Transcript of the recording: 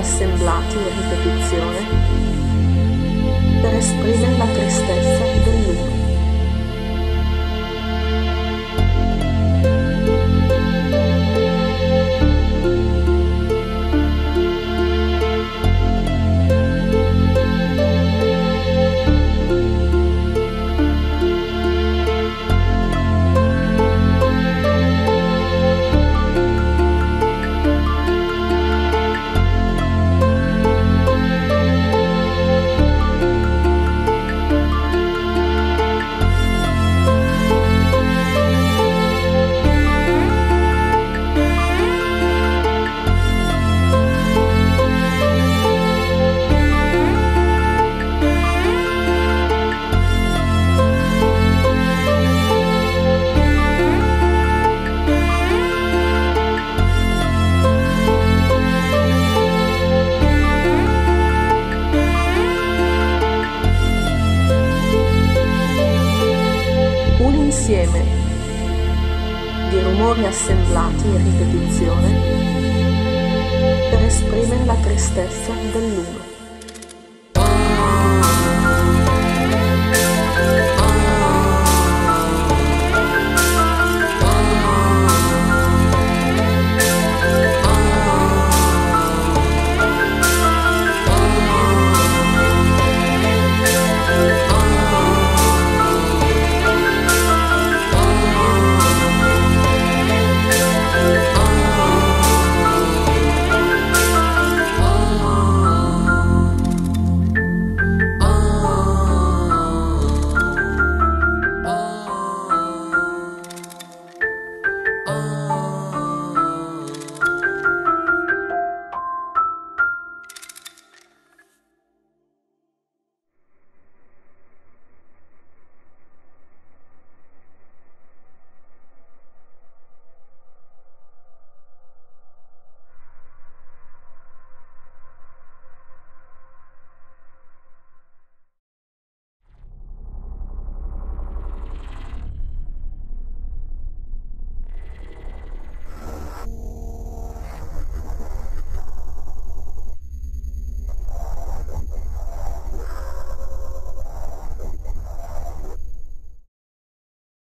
assemblati in ripetizione. Per esprimere la tristezza insieme di rumori assemblati in ripetizione per esprimere la tristezza dell'uno.